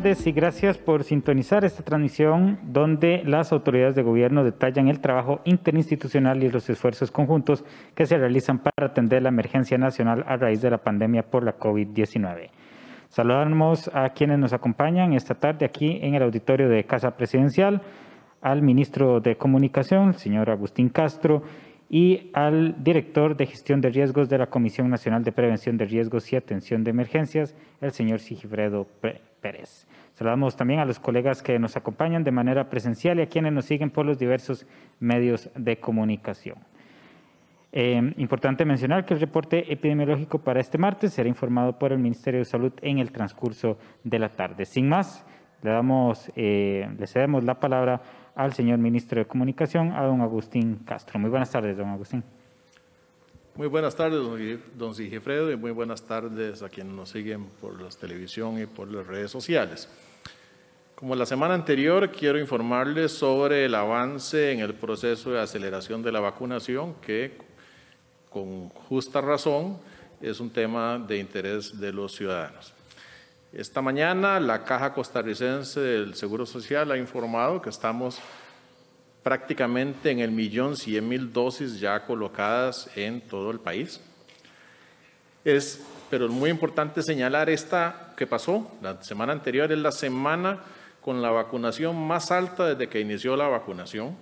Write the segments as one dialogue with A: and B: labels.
A: Tardes y gracias por sintonizar esta transmisión donde las autoridades de gobierno detallan el trabajo interinstitucional y los esfuerzos conjuntos que se realizan para atender la emergencia nacional a raíz de la pandemia por la COVID-19. Saludamos a quienes nos acompañan esta tarde aquí en el auditorio de Casa Presidencial, al ministro de Comunicación, el señor Agustín Castro, y al director de gestión de riesgos de la Comisión Nacional de Prevención de Riesgos y Atención de Emergencias, el señor Sigifredo Pérez. Saludamos también a los colegas que nos acompañan de manera presencial y a quienes nos siguen por los diversos medios de comunicación. Eh, importante mencionar que el reporte epidemiológico para este martes será informado por el Ministerio de Salud en el transcurso de la tarde. Sin más, le, damos, eh, le cedemos la palabra al señor ministro de Comunicación, a don Agustín Castro. Muy buenas tardes, don Agustín.
B: Muy buenas tardes, don Sigifredo, y muy buenas tardes a quienes nos siguen por la televisión y por las redes sociales. Como la semana anterior, quiero informarles sobre el avance en el proceso de aceleración de la vacunación, que con justa razón es un tema de interés de los ciudadanos. Esta mañana la Caja Costarricense del Seguro Social ha informado que estamos prácticamente en el millón cien mil dosis ya colocadas en todo el país. Es, pero es muy importante señalar esta que pasó la semana anterior, es la semana con la vacunación más alta desde que inició la vacunación,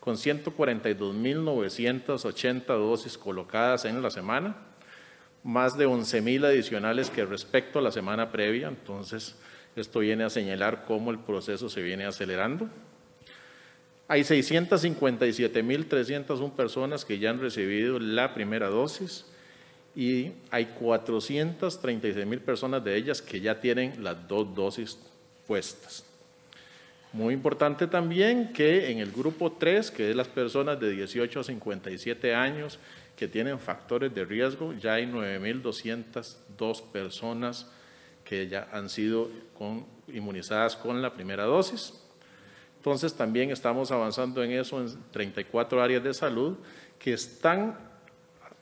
B: con 142.980 dosis colocadas en la semana más de 11.000 adicionales que respecto a la semana previa, entonces esto viene a señalar cómo el proceso se viene acelerando. Hay 657.301 personas que ya han recibido la primera dosis y hay 436.000 personas de ellas que ya tienen las dos dosis puestas. Muy importante también que en el grupo 3, que es las personas de 18 a 57 años, que tienen factores de riesgo. Ya hay 9.202 personas que ya han sido inmunizadas con la primera dosis. Entonces también estamos avanzando en eso en 34 áreas de salud que están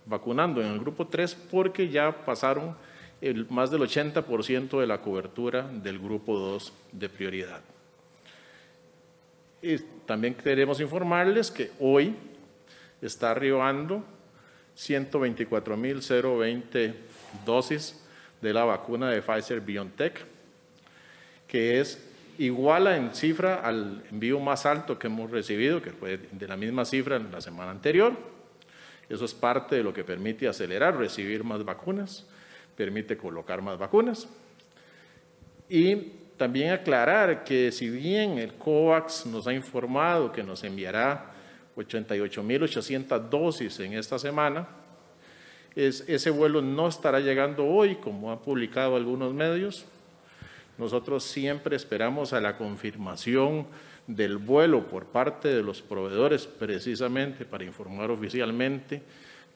B: vacunando en el grupo 3 porque ya pasaron más del 80% de la cobertura del grupo 2 de prioridad. Y también queremos informarles que hoy está arribando 124.020 dosis de la vacuna de Pfizer BioNTech, que es igual en cifra al envío más alto que hemos recibido, que fue de la misma cifra en la semana anterior. Eso es parte de lo que permite acelerar, recibir más vacunas, permite colocar más vacunas. Y también aclarar que si bien el COVAX nos ha informado que nos enviará 88.800 dosis en esta semana. Es, ese vuelo no estará llegando hoy, como han publicado algunos medios. Nosotros siempre esperamos a la confirmación del vuelo por parte de los proveedores, precisamente para informar oficialmente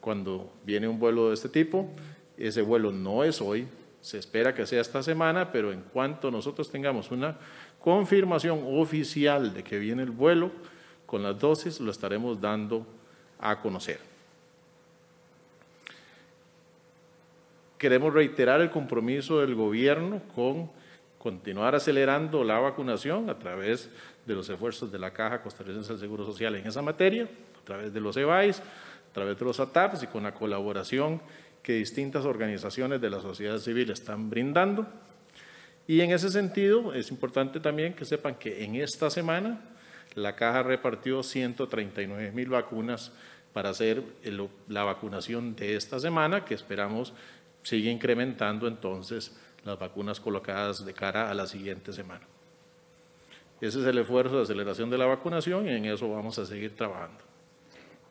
B: cuando viene un vuelo de este tipo. Ese vuelo no es hoy, se espera que sea esta semana, pero en cuanto nosotros tengamos una confirmación oficial de que viene el vuelo, con las dosis lo estaremos dando a conocer. Queremos reiterar el compromiso del gobierno con continuar acelerando la vacunación a través de los esfuerzos de la Caja Costarricense del Seguro Social en esa materia, a través de los EBAIS, a través de los ATAPs y con la colaboración que distintas organizaciones de la sociedad civil están brindando. Y en ese sentido es importante también que sepan que en esta semana la caja repartió 139 mil vacunas para hacer la vacunación de esta semana, que esperamos sigue incrementando entonces las vacunas colocadas de cara a la siguiente semana. Ese es el esfuerzo de aceleración de la vacunación y en eso vamos a seguir trabajando.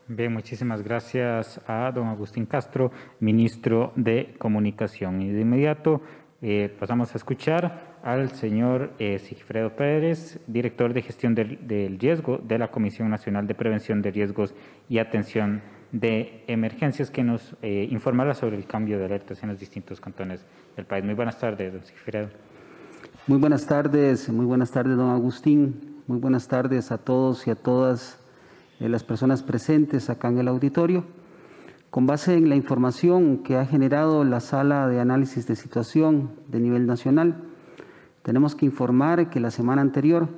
A: Bien, muchísimas gracias a don Agustín Castro, ministro de Comunicación. Y de inmediato eh, pasamos a escuchar al señor eh, Sigfredo Pérez, director de gestión del, riesgo de la Comisión Nacional de Prevención de Riesgos y Atención de Emergencias, que nos eh, informará sobre el cambio de alertas en los distintos cantones del país. Muy buenas tardes, don Sigfredo.
C: Muy buenas tardes, muy buenas tardes, don Agustín. Muy buenas tardes a todos y a todas eh, las personas presentes acá en el auditorio. Con base en la información que ha generado la Sala de Análisis de Situación de nivel nacional, Tenemos que informar que la semana anterior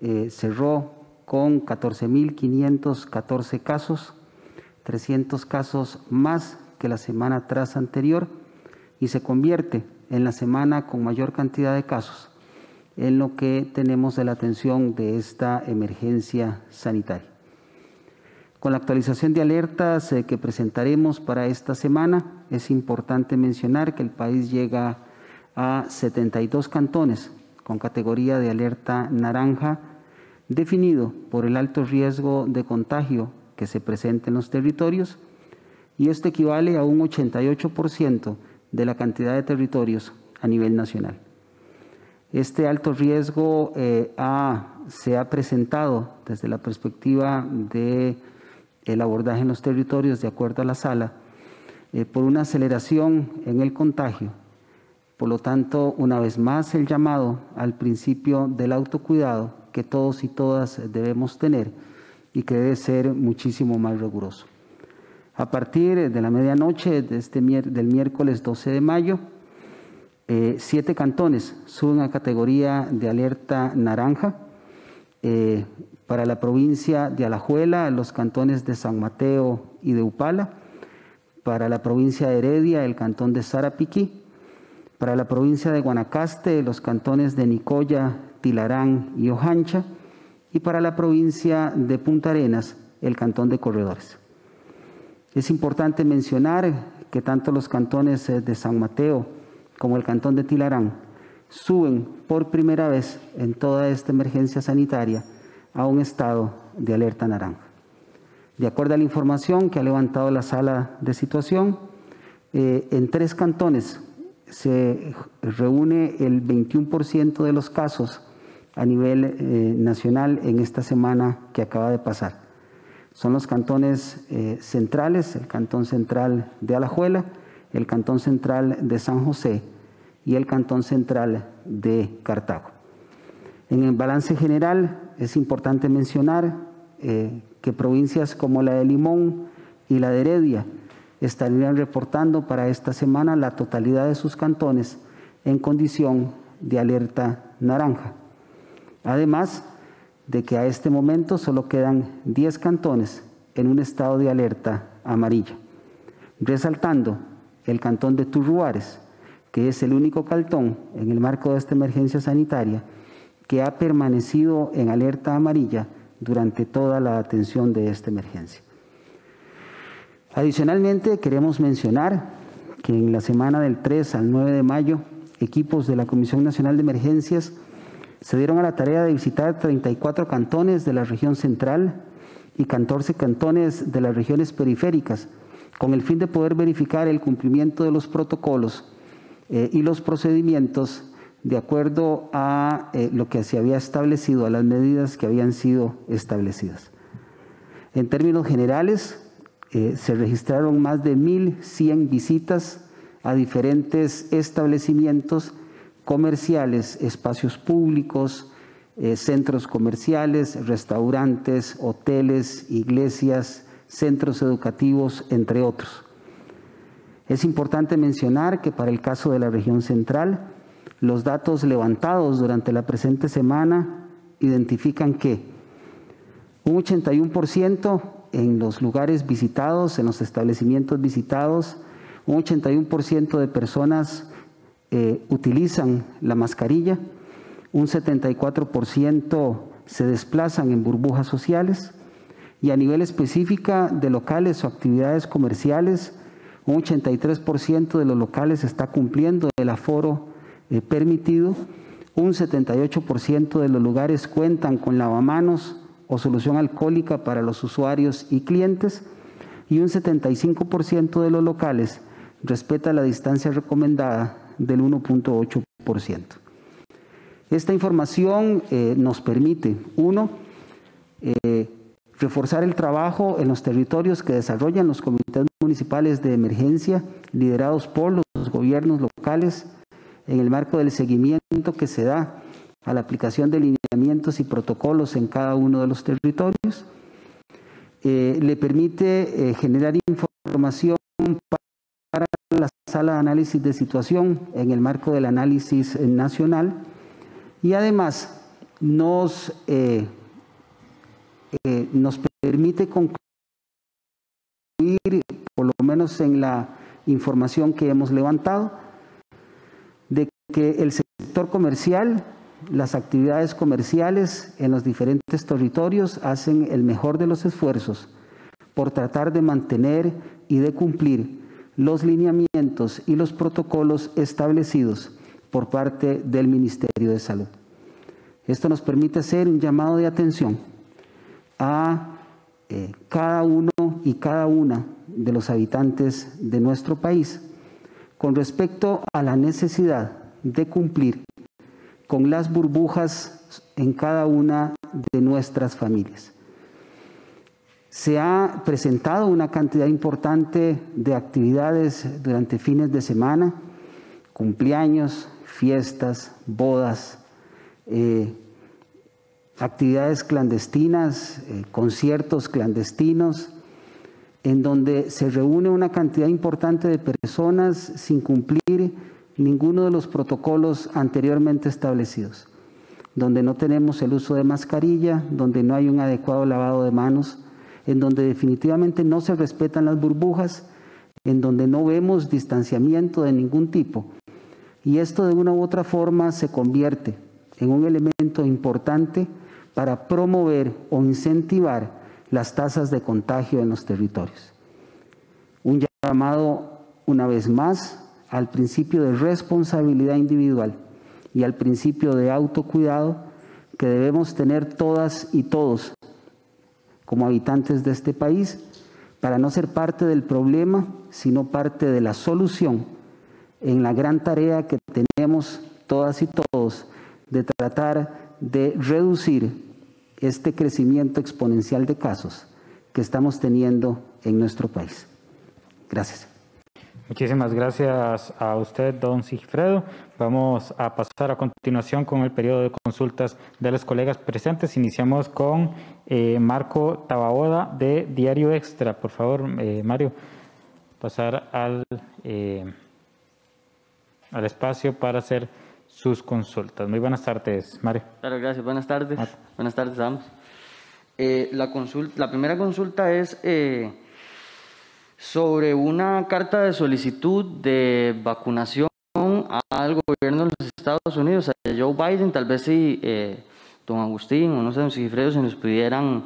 C: eh, cerró con 14.514 casos, 300 casos más que la semana tras anterior y se convierte en la semana con mayor cantidad de casos en lo que tenemos de la atención de esta emergencia sanitaria. Con la actualización de alertas eh, que presentaremos para esta semana, es importante mencionar que el país llega a 72 cantones con categoría de alerta naranja, definido por el alto riesgo de contagio que se presenta en los territorios, y esto equivale a un 88% de la cantidad de territorios a nivel nacional. Este alto riesgo eh, se ha presentado desde la perspectiva del el abordaje en los territorios de acuerdo a la sala eh, por una aceleración en el contagio. Por lo tanto, una vez más el llamado al principio del autocuidado que todos y todas debemos tener y que debe ser muchísimo más riguroso. A partir de la medianoche de este, del miércoles 12 de mayo, eh, siete cantones suben a categoría de alerta naranja. Eh, para la provincia de Alajuela, los cantones de San Mateo y de Upala. Para la provincia de Heredia, el cantón de Sarapiquí. Para la provincia de Guanacaste, los cantones de Nicoya, Tilarán y Ojancha. Y para la provincia de Punta Arenas, el cantón de Corredores. Es importante mencionar que tanto los cantones eh, de San Mateo, como el Cantón de Tilarán, suben por primera vez en toda esta emergencia sanitaria a un estado de alerta naranja. De acuerdo a la información que ha levantado la sala de situación, eh, en tres cantones se reúne el 21% de los casos a nivel eh, nacional en esta semana que acaba de pasar. Son los cantones eh, centrales, el cantón central de Alajuela, el cantón central de San José y el cantón central de Cartago. En el balance general es importante mencionar eh, que provincias como la de Limón y la de Heredia estarían reportando para esta semana la totalidad de sus cantones en condición de alerta naranja. Además de que a este momento solo quedan 10 cantones en un estado de alerta amarilla, resaltando el cantón de Turruares, que es el único cantón en el marco de esta emergencia sanitaria que ha permanecido en alerta amarilla durante toda la atención de esta emergencia. Adicionalmente, queremos mencionar que en la semana del 3 al 9 de mayo, equipos de la Comisión Nacional de Emergencias se dieron a la tarea de visitar 34 cantones de la región central y 14 cantones de las regiones periféricas, con el fin de poder verificar el cumplimiento de los protocolos eh, y los procedimientos de acuerdo a eh, lo que se había establecido, a las medidas que habían sido establecidas. En términos generales, eh, se registraron más de 1.100 visitas a diferentes establecimientos comerciales, espacios públicos, centros comerciales, restaurantes, hoteles, iglesias, centros educativos, entre otros. Es importante mencionar que para el caso de la región central, los datos levantados durante la presente semana identifican que un 81% en los lugares visitados, en los establecimientos visitados, un 81% de personas eh, utilizan la mascarilla, un 74% se desplazan en burbujas sociales y a nivel específica de locales o actividades comerciales, un 83% de los locales está cumpliendo el aforo eh, permitido. Un 78% de los lugares cuentan con lavamanos o solución alcohólica para los usuarios y clientes. Y un 75% de los locales respeta la distancia recomendada del 1.8%. Esta información eh, nos permite, uno, eh, reforzar el trabajo en los territorios que desarrollan los comités municipales de emergencia liderados por los gobiernos locales en el marco del seguimiento que se da a la aplicación de lineamientos y protocolos en cada uno de los territorios. Eh, le permite generar información para la sala de análisis de situación en el marco del análisis nacional. Y además nos, eh, eh, nos permite concluir, por lo menos en la información que hemos levantado, de que el sector comercial, las actividades comerciales en los diferentes territorios hacen el mejor de los esfuerzos por tratar de mantener y de cumplir los lineamientos y los protocolos establecidos por parte del Ministerio de Salud. Esto nos permite hacer un llamado de atención a eh, cada uno y cada una de los habitantes de nuestro país con respecto a la necesidad de cumplir con las burbujas en cada una de nuestras familias. Se ha presentado una cantidad importante de actividades durante fines de semana, cumpleaños, fiestas, bodas, eh, actividades clandestinas, eh, conciertos clandestinos, en donde se reúne una cantidad importante de personas sin cumplir ninguno de los protocolos anteriormente establecidos, donde no tenemos el uso de mascarilla, donde no hay un adecuado lavado de manos, en donde definitivamente no se respetan las burbujas, en donde no vemos distanciamiento de ningún tipo. Y esto de una u otra forma se convierte en un elemento importante para promover o incentivar las tasas de contagio en los territorios. Un llamado, una vez más, al principio de responsabilidad individual y al principio de autocuidado que debemos tener todas y todos como habitantes de este país para no ser parte del problema, sino parte de la solución en la gran tarea que tenemos todas y todos de tratar de reducir este crecimiento exponencial de casos que estamos teniendo en nuestro país. Gracias.
A: Muchísimas gracias a usted, don Sigfredo. Vamos a pasar a continuación con el periodo de consultas de los colegas presentes. Iniciamos con eh, Marco Tabaoda de Diario Extra. Por favor, eh, Mario, pasar al, eh, al espacio para hacer sus consultas. Muy buenas tardes, Mario.
D: Claro, gracias. Buenas tardes. Buenas tardes a ambos. la, consulta, la primera consulta es sobre una carta de solicitud de vacunación al gobierno de los Estados Unidos, a Joe Biden, tal vez si eh, don Agustín o no sé, don Sigifredo, si nos pudieran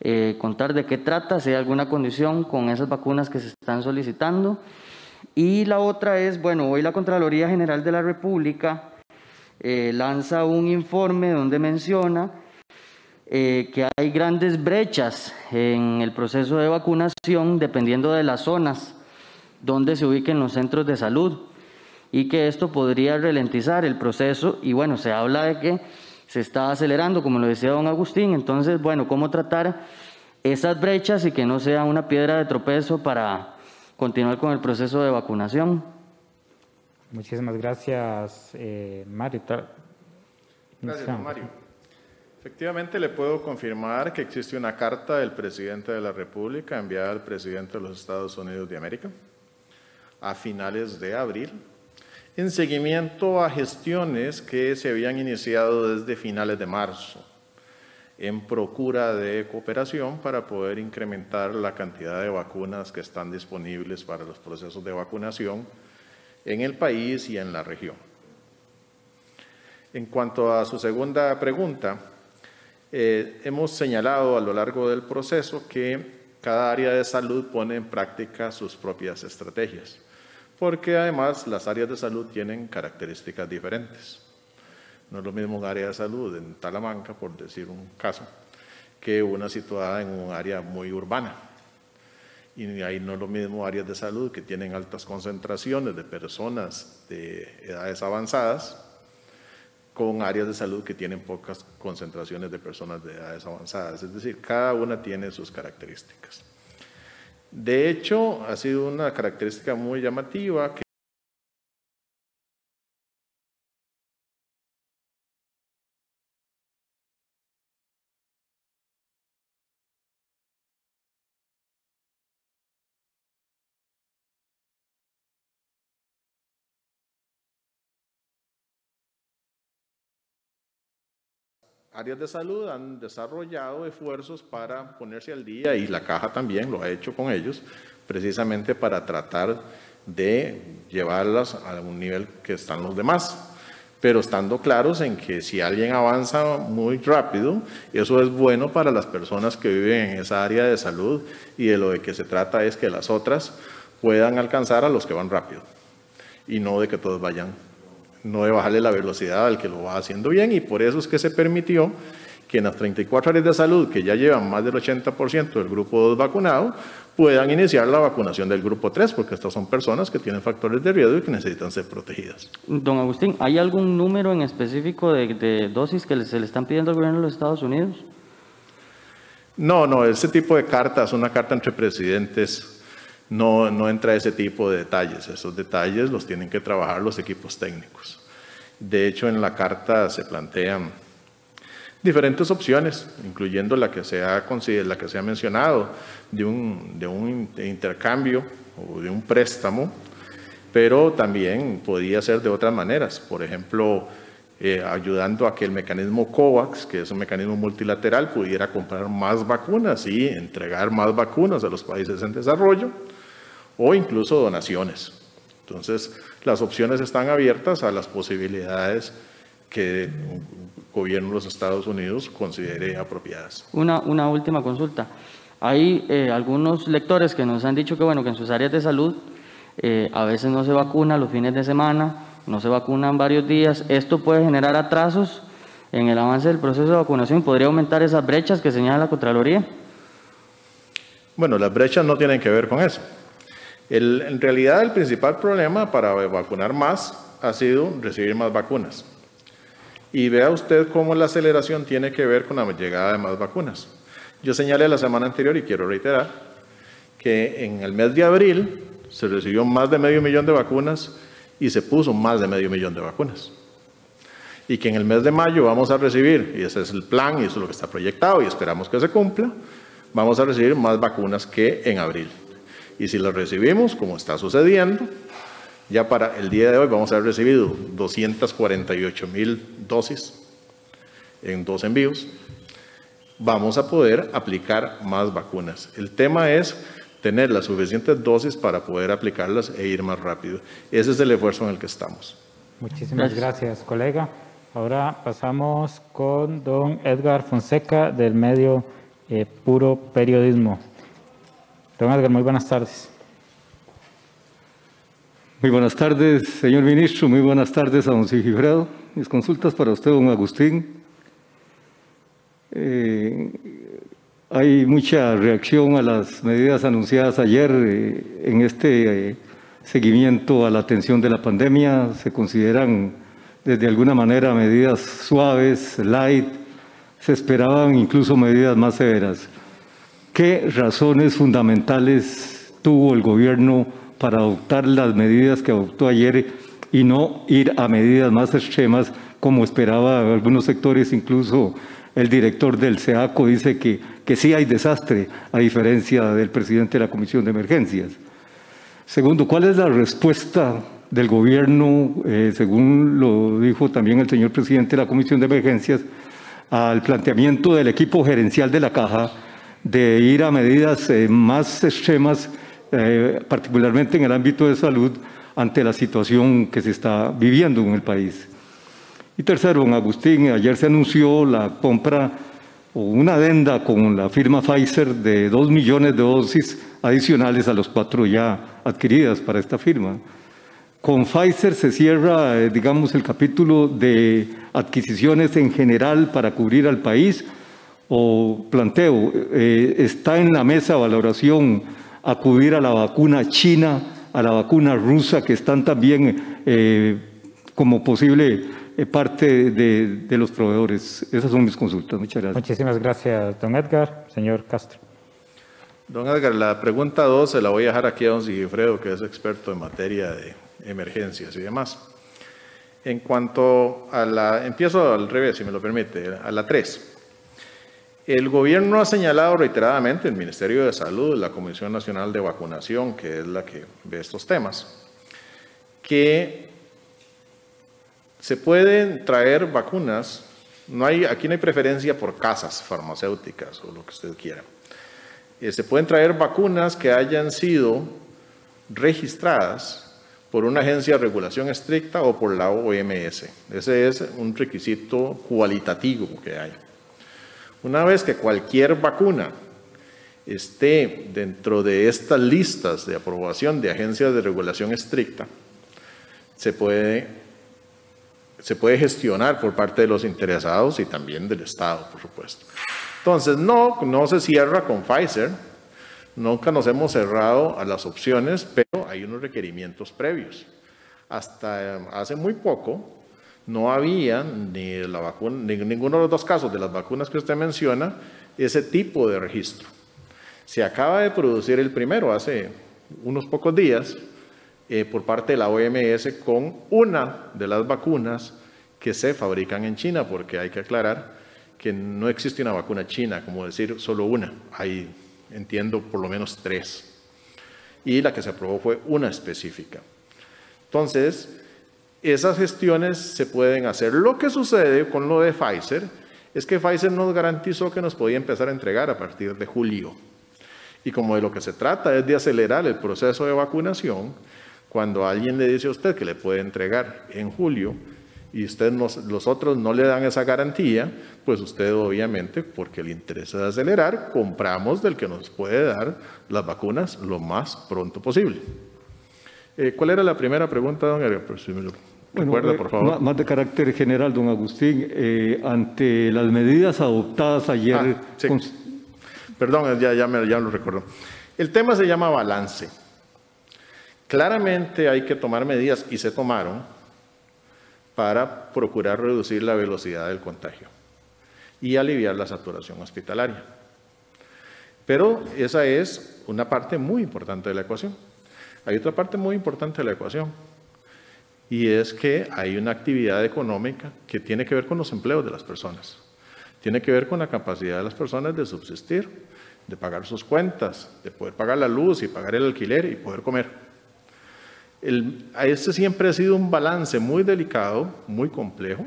D: eh, contar de qué trata, si hay alguna condición con esas vacunas que se están solicitando. Y la otra es, bueno, hoy la Contraloría General de la República eh, lanza un informe donde menciona eh, que hay grandes brechas en el proceso de vacunación dependiendo de las zonas donde se ubiquen los centros de salud y que esto podría ralentizar el proceso y bueno, se habla de que se está acelerando, como lo decía don Agustín, entonces bueno, ¿cómo tratar esas brechas y que no sea una piedra de tropezo para continuar con el proceso de vacunación?
A: Muchísimas gracias, eh, Mario.
B: Gracias, Mario. Efectivamente, le puedo confirmar que existe una carta del presidente de la República enviada al presidente de los Estados Unidos de América a finales de abril, en seguimiento a gestiones que se habían iniciado desde finales de marzo, en procura de cooperación para poder incrementar la cantidad de vacunas que están disponibles para los procesos de vacunación en el país y en la región. En cuanto a su segunda pregunta, eh, hemos señalado a lo largo del proceso que cada área de salud pone en práctica sus propias estrategias, porque además las áreas de salud tienen características diferentes. No es lo mismo un área de salud en Talamanca, por decir un caso, que una situada en un área muy urbana. Y ahí no es lo mismo áreas de salud que tienen altas concentraciones de personas de edades avanzadas con áreas de salud que tienen pocas concentraciones de personas de edades avanzadas. Es decir, cada una tiene sus características. De hecho, ha sido una característica muy llamativa que áreas de salud han desarrollado esfuerzos para ponerse al día y la caja también lo ha hecho con ellos, precisamente para tratar de llevarlas a un nivel que están los demás. Pero estando claros en que si alguien avanza muy rápido, eso es bueno para las personas que viven en esa área de salud y de lo de que se trata es que las otras puedan alcanzar a los que van rápido y no de que todos vayan, no de bajarle la velocidad al que lo va haciendo bien y por eso es que se permitió que en las 34 áreas de salud que ya llevan más del 80% del grupo 2 vacunado, puedan iniciar la vacunación del grupo 3, porque estas son personas que tienen factores de riesgo y que necesitan ser protegidas.
D: Don Agustín, ¿hay algún número en específico de, dosis que se le están pidiendo al gobierno de los Estados Unidos?
B: No, no, ese tipo de cartas, una carta entre presidentes, no, no entra ese tipo de detalles. Esos detalles los tienen que trabajar los equipos técnicos. De hecho, en la carta se plantean diferentes opciones, incluyendo la que se ha, la que se ha mencionado, de un, de un intercambio o de un préstamo, pero también podía ser de otras maneras. Por ejemplo, eh, ayudando a que el mecanismo COVAX, que es un mecanismo multilateral, pudiera comprar más vacunas y entregar más vacunas a los países en desarrollo, o incluso donaciones. Entonces, las opciones están abiertas a las posibilidades que el gobierno de los Estados Unidos considere apropiadas.
D: Una, una última consulta. Hay eh, algunos lectores que nos han dicho que, bueno, que en sus áreas de salud eh, a veces no se vacuna los fines de semana, no se vacunan varios días. Esto puede generar atrasos en el avance del proceso de vacunación. ¿Podría aumentar esas brechas que señala la Contraloría?
B: Bueno, las brechas no tienen que ver con eso. En realidad, el principal problema para vacunar más ha sido recibir más vacunas. Y vea usted cómo la aceleración tiene que ver con la llegada de más vacunas. Yo señalé la semana anterior y quiero reiterar que en el mes de abril se recibió más de medio millón de vacunas y se puso más de medio millón de vacunas. Y que en el mes de mayo vamos a recibir, y ese es el plan y eso es lo que está proyectado y esperamos que se cumpla, vamos a recibir más vacunas que en abril. Y si las recibimos, como está sucediendo, ya para el día de hoy vamos a haber recibido 248 mil dosis en dos envíos. Vamos a poder aplicar más vacunas. El tema es tener las suficientes dosis para poder aplicarlas e ir más rápido. Ese es el esfuerzo en el que estamos.
A: Muchísimas gracias, colega. Ahora pasamos con don Edgar Fonseca del medio eh, Puro Periodismo. Don Edgar, muy buenas tardes.
E: Muy buenas tardes, señor ministro. Muy buenas tardes a don Sigifredo. Mis consultas para usted, don Agustín. Eh, hay mucha reacción a las medidas anunciadas ayer eh, en este eh, seguimiento a la atención de la pandemia. Se consideran desde alguna manera medidas suaves, light. Se esperaban incluso medidas más severas. ¿Qué razones fundamentales tuvo el gobierno? para adoptar las medidas que adoptó ayer y no ir a medidas más extremas como esperaba algunos sectores, incluso el director del SEACO dice que, que sí hay desastre, a diferencia del presidente de la Comisión de Emergencias. Segundo, ¿cuál es la respuesta del gobierno, eh, según lo dijo también el señor presidente de la Comisión de Emergencias, al planteamiento del equipo gerencial de la Caja de ir a medidas eh, más extremas eh, particularmente en el ámbito de salud, ante la situación que se está viviendo en el país. Y tercero, don Agustín, ayer se anunció la compra o una adenda con la firma Pfizer de dos millones de dosis adicionales a los cuatro ya adquiridas para esta firma. Con Pfizer se cierra, eh, digamos, el capítulo de adquisiciones en general para cubrir al país o planteo, eh, está en la mesa valoración acudir a la vacuna china, a la vacuna rusa, que están también eh, como posible eh, parte de, los proveedores. Esas son mis consultas. Muchas gracias.
A: Muchísimas gracias, don Edgar. Señor Castro.
B: Don Edgar, la pregunta dos se la voy a dejar aquí a don Sigifredo, que es experto en materia de emergencias y demás. En cuanto a la, empiezo al revés, si me lo permite, a la tres. El gobierno ha señalado reiteradamente, el Ministerio de Salud, la Comisión Nacional de Vacunación, que es la que ve estos temas, que se pueden traer vacunas No hay, aquí no hay preferencia por casas farmacéuticas o lo que usted quiera. Eh, se pueden traer vacunas que hayan sido registradas por una agencia de regulación estricta o por la OMS. Ese es un requisito cualitativo que hay. Una vez que cualquier vacuna esté dentro de estas listas de aprobación de agencias de regulación estricta, se puede, se puede gestionar por parte de los interesados y también del Estado, por supuesto. Entonces, no, no se cierra con Pfizer, nunca nos hemos cerrado a las opciones, pero hay unos requerimientos previos. Hasta eh, hace muy poco no había ni, la vacuna, ni ninguno de los dos casos de las vacunas que usted menciona ese tipo de registro. Se acaba de producir el primero hace unos pocos días eh, por parte de la OMS con una de las vacunas que se fabrican en China, porque hay que aclarar que no existe una vacuna china, como decir solo una, hay, entiendo, por lo menos tres. Y la que se aprobó fue una específica. Entonces, esas gestiones se pueden hacer. Lo que sucede con lo de Pfizer es que Pfizer nos garantizó que nos podía empezar a entregar a partir de julio. Y como de lo que se trata es de acelerar el proceso de vacunación, cuando alguien le dice a usted que le puede entregar en julio y usted los otros no le dan esa garantía, pues usted obviamente, porque le interesa acelerar, compramos del que nos puede dar las vacunas lo más pronto posible. Eh, ¿Cuál era la primera pregunta, don Eric? Recuerda, por favor.
E: Más de carácter general, don Agustín. Eh, ante las medidas adoptadas ayer
B: ah, Perdón, ya, ya, me, ya lo recuerdo. El tema se llama balance. Claramente hay que tomar medidas, y se tomaron, para procurar reducir la velocidad del contagio y aliviar la saturación hospitalaria. Pero esa es una parte muy importante de la ecuación. Hay otra parte muy importante de la ecuación, y es que hay una actividad económica que tiene que ver con los empleos de las personas, tiene que ver con la capacidad de las personas de subsistir de pagar sus cuentas, de poder pagar la luz y pagar el alquiler y poder comer. El, este siempre ha sido un balance muy delicado, muy complejo,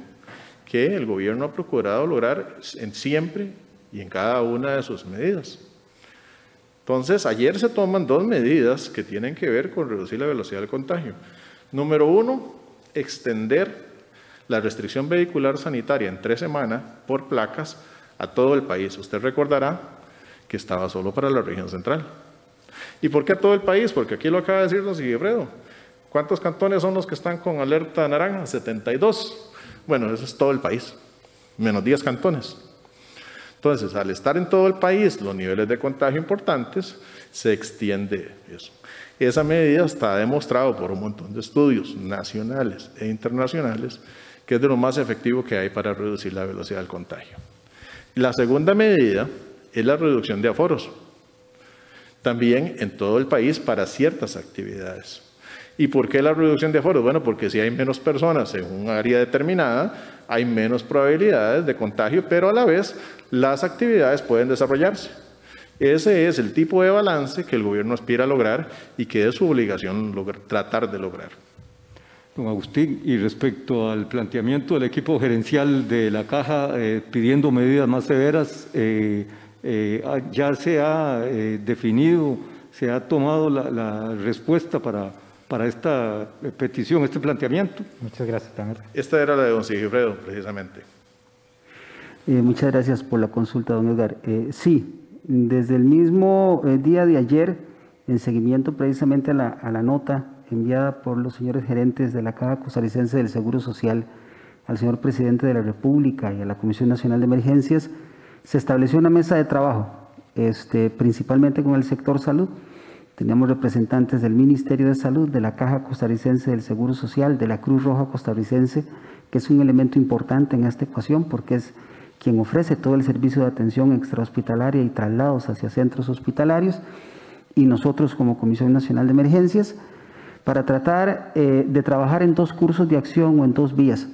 B: que el gobierno ha procurado lograr en siempre y en cada una de sus medidas. Entonces, ayer se toman dos medidas que tienen que ver con reducir la velocidad del contagio. Número uno, extender la restricción vehicular sanitaria en tres semanas por placas a todo el país. Usted recordará que estaba solo para la región central. ¿Y por qué todo el país? Porque aquí lo acaba de decir don Sigifredo. ¿Cuántos cantones son los que están con alerta naranja? 72. Bueno, eso es todo el país, menos 10 cantones. Entonces, al estar en todo el país los niveles de contagio importantes, se extiende eso. Esa medida está demostrado por un montón de estudios nacionales e internacionales que es de lo más efectivo que hay para reducir la velocidad del contagio. La segunda medida es la reducción de aforos. También en todo el país para ciertas actividades. ¿Y por qué la reducción de aforos? Bueno, porque si hay menos personas en un área determinada, hay menos probabilidades de contagio, pero a la vez las actividades pueden desarrollarse. Ese es el tipo de balance que el gobierno aspira a lograr y que es su obligación tratar de lograr.
E: Don Agustín, y respecto al planteamiento del equipo gerencial de la Caja eh, pidiendo medidas más severas, eh, eh, ah, ya se ha eh, definido, se ha tomado la, respuesta para, para esta petición, este planteamiento.
A: Muchas gracias, Tamer.
B: Esta era la de don Sigifredo, precisamente.
C: muchas gracias por la consulta, don Edgar. sí, desde el mismo día de ayer, en seguimiento precisamente a la, a la nota enviada por los señores gerentes de la Caja Costarricense del Seguro Social al señor presidente de la República y a la Comisión Nacional de Emergencias, se estableció una mesa de trabajo, este, principalmente con el sector salud. Teníamos representantes del Ministerio de Salud, de la Caja Costarricense del Seguro Social, de la Cruz Roja Costarricense, que es un elemento importante en esta ecuación porque es quien ofrece todo el servicio de atención extrahospitalaria y traslados hacia centros hospitalarios, y nosotros como Comisión Nacional de Emergencias, para tratar eh, de trabajar en dos cursos de acción o en dos vías.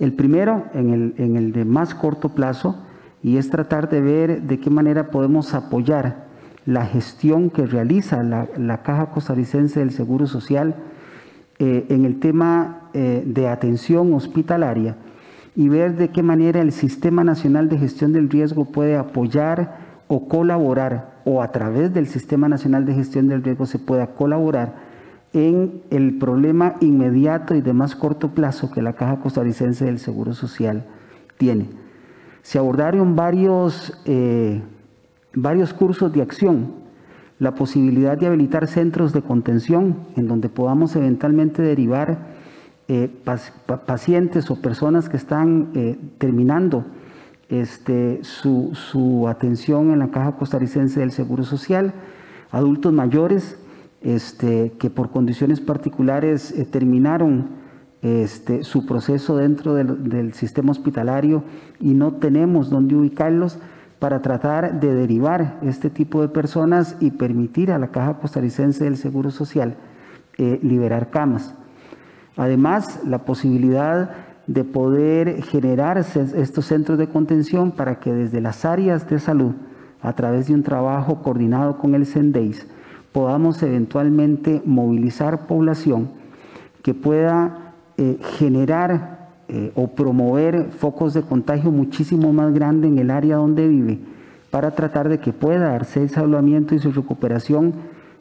C: El primero, en el, en el de más corto plazo, y es tratar de ver de qué manera podemos apoyar la gestión que realiza la, Caja Costarricense del Seguro Social eh, en el tema eh, de atención hospitalaria y ver de qué manera el Sistema Nacional de Gestión del Riesgo puede apoyar o colaborar, o a través del Sistema Nacional de Gestión del Riesgo se pueda colaborar en el problema inmediato y de más corto plazo que la Caja Costarricense del Seguro Social tiene. Se abordaron varios, eh, varios cursos de acción, la posibilidad de habilitar centros de contención en donde podamos eventualmente derivar eh, pacientes o personas que están eh, terminando este, su, atención en la Caja Costarricense del Seguro Social, adultos mayores este, que por condiciones particulares eh, terminaron este, su proceso dentro del, sistema hospitalario y no tenemos dónde ubicarlos para tratar de derivar este tipo de personas y permitir a la Caja Costarricense del Seguro Social liberar camas. Además, la posibilidad de poder generar estos centros de contención para que desde las áreas de salud, a través de un trabajo coordinado con el CENDEIS, podamos eventualmente movilizar población que pueda eh, generar eh, o promover focos de contagio muchísimo más grandes en el área donde vive, para tratar de que pueda darse el salvamiento y su recuperación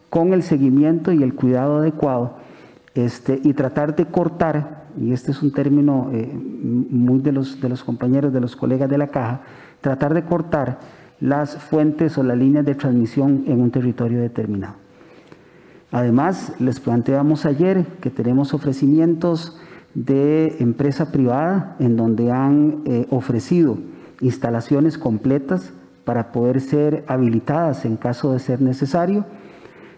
C: con el seguimiento y el cuidado adecuado este, y tratar de cortar, y este es un término eh, muy de los, de los compañeros, de los colegas de la caja, tratar de cortar las fuentes o las líneas de transmisión en un territorio determinado. Además, les planteamos ayer que tenemos ofrecimientos de empresa privada en donde han eh, ofrecido instalaciones completas para poder ser habilitadas en caso de ser necesario.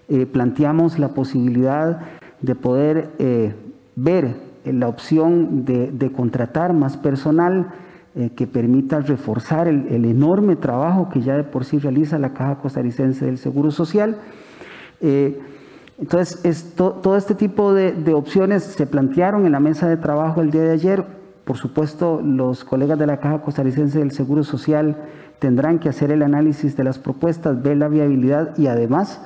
C: Eh, planteamos la posibilidad de poder eh, ver la opción de, contratar más personal eh, que permita reforzar el, enorme trabajo que ya de por sí realiza la Caja Costarricense del Seguro Social. Eh, entonces, todo este tipo de, de, opciones se plantearon en la mesa de trabajo el día de ayer. Por supuesto, los colegas de la Caja Costarricense del Seguro Social tendrán que hacer el análisis de las propuestas, ver la viabilidad y además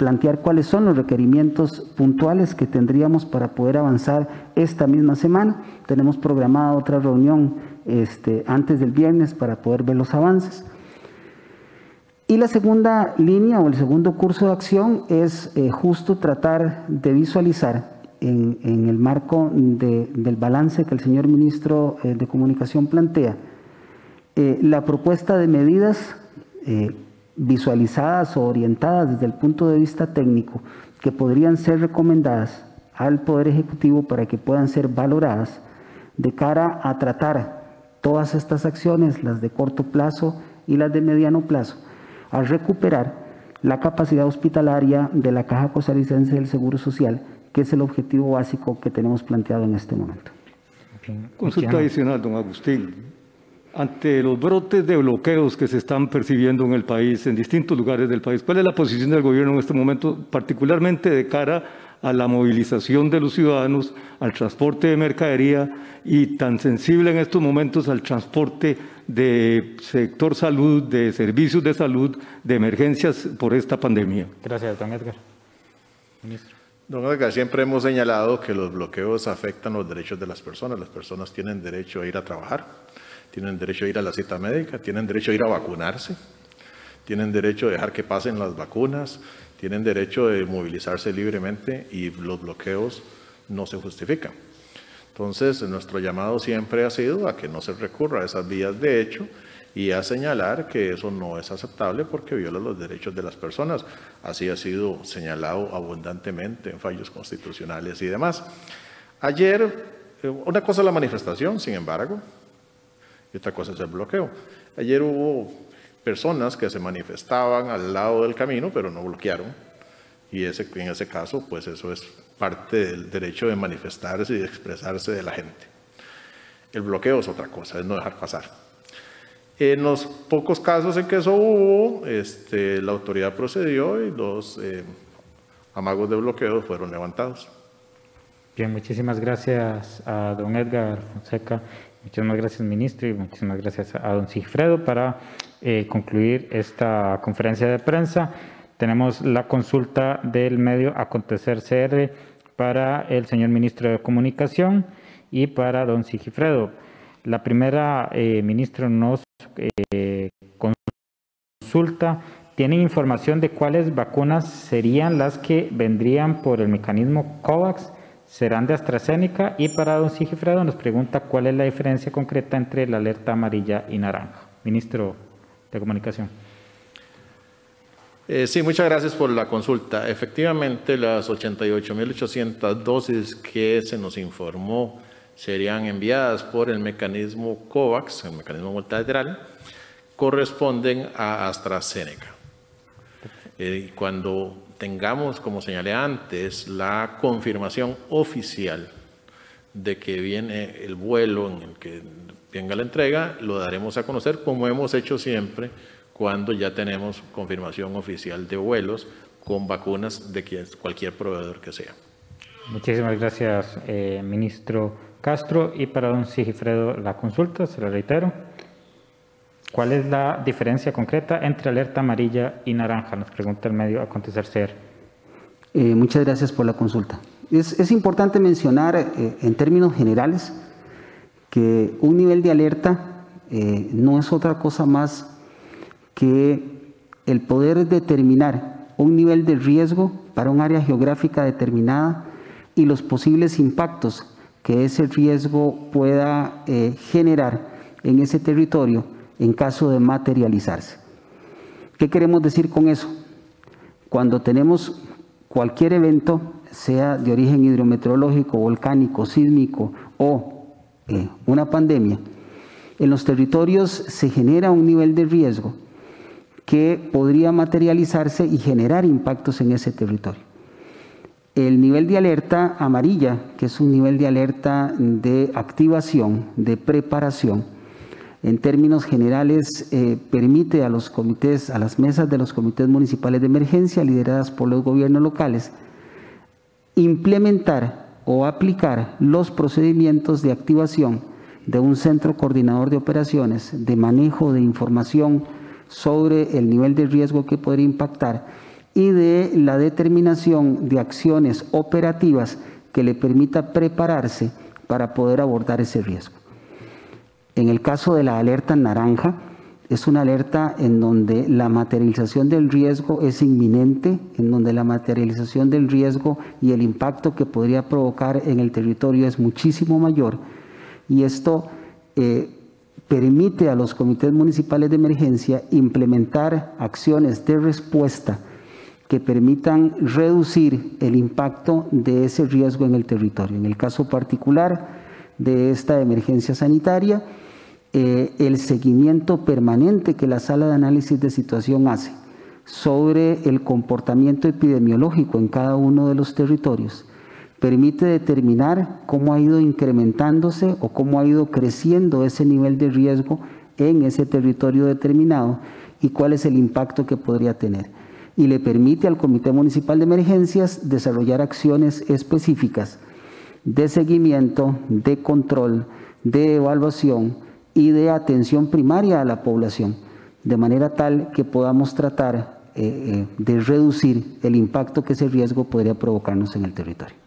C: plantear cuáles son los requerimientos puntuales que tendríamos para poder avanzar esta misma semana. Tenemos programada otra reunión este, antes del viernes para poder ver los avances. Y la segunda línea o el segundo curso de acción es eh, justo tratar de visualizar en, el marco del balance que el señor ministro eh, de Comunicación plantea, eh, la propuesta de medidas visualizadas o orientadas desde el punto de vista técnico que podrían ser recomendadas al Poder Ejecutivo para que puedan ser valoradas de cara a tratar todas estas acciones, las de corto plazo y las de mediano plazo, a recuperar la capacidad hospitalaria de la Caja Costarricense del Seguro Social, que es el objetivo básico que tenemos planteado en este momento.
E: Consulta adicional, don Agustín ante los brotes de bloqueos que se están percibiendo en el país, en distintos lugares del país, ¿cuál es la posición del gobierno en este momento, particularmente de cara a la movilización de los ciudadanos, al transporte de mercadería y tan sensible en estos momentos al transporte de sector salud, de servicios de salud, de emergencias por esta pandemia?
A: Gracias, don Edgar. Ministro.
B: Don Edgar, siempre hemos señalado que los bloqueos afectan los derechos de las personas. Las personas tienen derecho a ir a trabajar tienen derecho a ir a la cita médica, tienen derecho a ir a vacunarse, tienen derecho a dejar que pasen las vacunas, tienen derecho de movilizarse libremente y los bloqueos no se justifican. Entonces, nuestro llamado siempre ha sido a que no se recurra a esas vías de hecho y a señalar que eso no es aceptable porque viola los derechos de las personas. Así ha sido señalado abundantemente en fallos constitucionales y demás. Ayer, eh, una cosa es la manifestación, sin embargo, y otra cosa es el bloqueo. Ayer hubo personas que se manifestaban al lado del camino, pero no bloquearon. Y ese, en ese caso, pues eso es parte del derecho de manifestarse y de expresarse de la gente. El bloqueo es otra cosa, es no dejar pasar. En los pocos casos en que eso hubo, este, la autoridad procedió y los eh, amagos de bloqueo fueron levantados.
A: Bien, muchísimas gracias a don Edgar Fonseca Muchísimas gracias, ministro, y muchísimas gracias a don Sigfredo para eh, concluir esta conferencia de prensa. Tenemos la consulta del medio Acontecer CR para el señor ministro de Comunicación y para don Sigfredo. La primera, eh, ministro, nos eh, consulta, ¿tienen información de cuáles vacunas serían las que vendrían por el mecanismo COVAX? ¿Serán de AstraZeneca? Y para don Sigifredo nos pregunta cuál es la diferencia concreta entre la alerta amarilla y naranja. Ministro de Comunicación.
B: Eh, sí, muchas gracias por la consulta. Efectivamente, las 88.800 dosis que se nos informó serían enviadas por el mecanismo COVAX, el mecanismo multilateral, corresponden a AstraZeneca. Eh, cuando tengamos, como señalé antes, la confirmación oficial de que viene el vuelo en el que venga la entrega, lo daremos a conocer como hemos hecho siempre cuando ya tenemos confirmación oficial de vuelos con vacunas de cualquier proveedor que sea.
A: Muchísimas gracias, eh, ministro Castro. Y para don Sigifredo, la consulta, se la reitero. ¿Cuál es la diferencia concreta entre alerta amarilla y naranja? Nos pregunta el medio a contestar
C: eh, muchas gracias por la consulta. Es, importante mencionar eh, en términos generales que un nivel de alerta no es otra cosa más que el poder determinar un nivel de riesgo para un área geográfica determinada y los posibles impactos que ese riesgo pueda eh, generar en ese territorio en caso de materializarse. ¿Qué queremos decir con eso? Cuando tenemos cualquier evento, sea de origen hidrometeorológico, volcánico, sísmico o eh, una pandemia, en los territorios se genera un nivel de riesgo que podría materializarse y generar impactos en ese territorio. El nivel de alerta amarilla, que es un nivel de alerta de activación, de preparación, en términos generales eh, permite a los comités, a las mesas de los comités municipales de emergencia lideradas por los gobiernos locales, implementar o aplicar los procedimientos de activación de un centro coordinador de operaciones, de manejo de información, sobre el nivel de riesgo que podría impactar y de la determinación de acciones operativas que le permita prepararse para poder abordar ese riesgo. En el caso de la alerta naranja, es una alerta en donde la materialización del riesgo es inminente, en donde la materialización del riesgo y el impacto que podría provocar en el territorio es muchísimo mayor. Y esto eh, permite a los comités municipales de emergencia implementar acciones de respuesta que permitan reducir el impacto de ese riesgo en el territorio. En el caso particular de esta emergencia sanitaria, eh, el seguimiento permanente que la sala de análisis de situación hace sobre el comportamiento epidemiológico en cada uno de los territorios permite determinar cómo ha ido incrementándose o cómo ha ido creciendo ese nivel de riesgo en ese territorio determinado y cuál es el impacto que podría tener. Y le permite al Comité Municipal de Emergencias desarrollar acciones específicas de seguimiento, de control, de evaluación y de atención primaria a la población, de manera tal que podamos tratar eh, eh, de reducir el impacto que ese riesgo podría provocarnos en el territorio.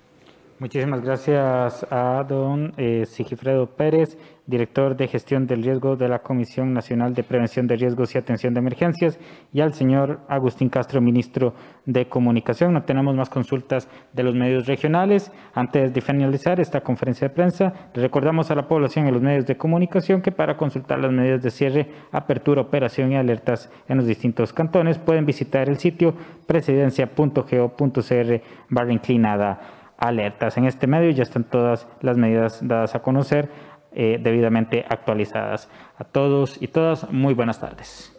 A: Muchísimas gracias a don eh, Sigifredo Pérez, director de gestión del riesgo de la Comisión Nacional de Prevención de Riesgos y Atención de Emergencias, y al señor Agustín Castro, ministro de Comunicación. No tenemos más consultas de los medios regionales. Antes de finalizar esta conferencia de prensa, le recordamos a la población y a los medios de comunicación que para consultar las medidas de cierre, apertura, operación y alertas en los distintos cantones pueden visitar el sitio presidencia.go.cr barra inclinada alertas. En este medio ya están todas las medidas dadas a conocer, eh, debidamente actualizadas. A todos y todas, muy buenas tardes.